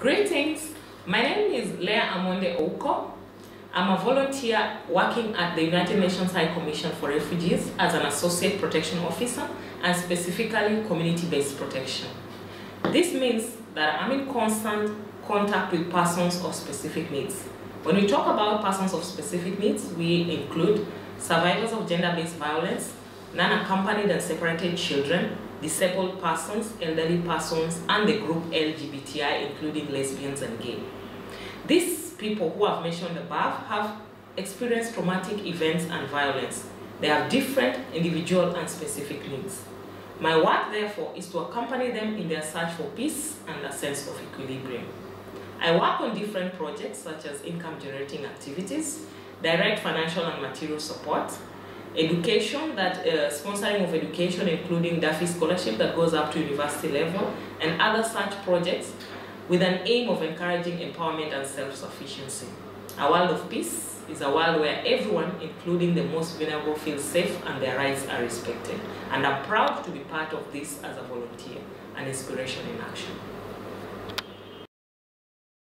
Greetings. My name is Leya Amonde Ouko. I'm a volunteer working at the United Nations High Commission for Refugees as an Associate Protection Officer and specifically community-based protection. This means that I'm in constant contact with persons of specific needs. When we talk about persons of specific needs, we include survivors of gender-based violence, non-accompanied and separated children, disabled persons, elderly persons, and the group LGBTI, including lesbians and gay. These people who I've mentioned above have experienced traumatic events and violence. They have different individual and specific needs. My work, therefore, is to accompany them in their search for peace and a sense of equilibrium. I work on different projects such as income generating activities, direct financial and material support, education, that uh, sponsoring of education, including DAFI Scholarship that goes up to university level, and other such projects with an aim of encouraging empowerment and self-sufficiency. A world of peace is a world where everyone, including the most vulnerable, feels safe and their rights are respected. And I'm proud to be part of this as a volunteer, an inspiration in action.